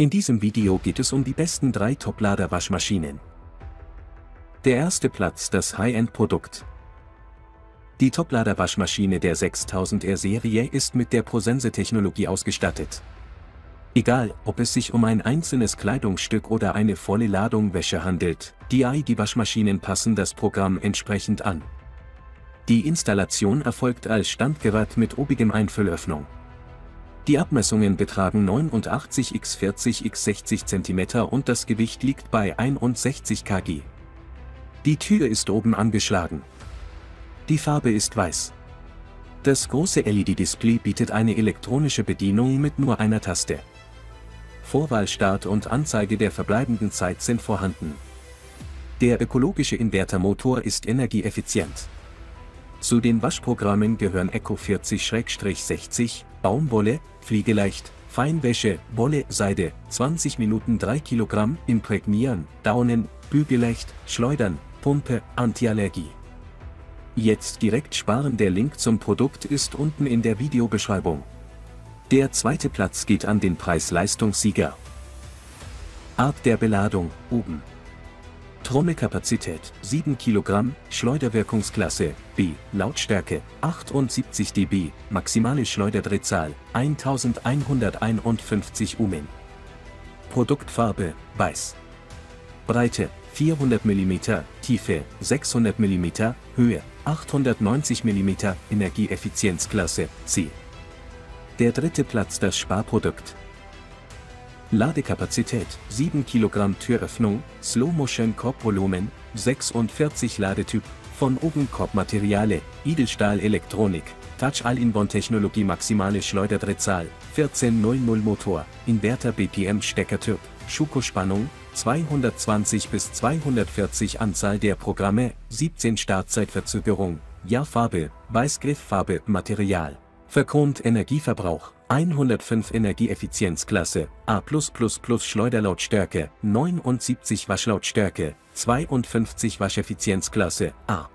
In diesem Video geht es um die besten drei Toplader-Waschmaschinen. Der erste Platz das High-End-Produkt. Die Toplader-Waschmaschine der 6000R-Serie ist mit der Prosense-Technologie ausgestattet. Egal, ob es sich um ein einzelnes Kleidungsstück oder eine volle Ladung Wäsche handelt, die ID-Waschmaschinen passen das Programm entsprechend an. Die Installation erfolgt als Standgerät mit obigem Einfüllöffnung. Die Abmessungen betragen 89 x 40 x 60 cm und das Gewicht liegt bei 61 kg. Die Tür ist oben angeschlagen. Die Farbe ist weiß. Das große LED-Display bietet eine elektronische Bedienung mit nur einer Taste. Vorwahlstart und Anzeige der verbleibenden Zeit sind vorhanden. Der ökologische Invertermotor ist energieeffizient. Zu den Waschprogrammen gehören Eco 40-60, Baumwolle, Pflegeleicht, Feinwäsche, Wolle, Seide, 20 Minuten 3 Kilogramm, Imprägnieren, Daunen, Bügelecht, Schleudern, Pumpe, Antiallergie. Jetzt direkt sparen der Link zum Produkt ist unten in der Videobeschreibung. Der zweite Platz geht an den Preis-Leistungssieger. Art der Beladung, oben. Trommelkapazität 7 kg, Schleuderwirkungsklasse B, Lautstärke 78 dB, maximale Schleuderdrehzahl 1151 Umin. Produktfarbe Weiß. Breite 400 mm, Tiefe 600 mm, Höhe 890 mm, Energieeffizienzklasse C. Der dritte Platz das Sparprodukt Ladekapazität 7 kg Türöffnung, Slow Motion Korbvolumen, 46 Ladetyp, von oben Korbmateriale, Edelstahl Elektronik, Touch All-in-One Technologie maximale Schleuderdrehzahl, 1400 Motor, Inverter BPM Steckertyp, Schuko-Spannung, 220 bis 240 Anzahl der Programme, 17 Startzeitverzögerung, Jahrfarbe, Weißgrifffarbe, Material. Verchront Energieverbrauch. 105 Energieeffizienzklasse. A++ Schleuderlautstärke. 79 Waschlautstärke. 52 Wascheffizienzklasse. A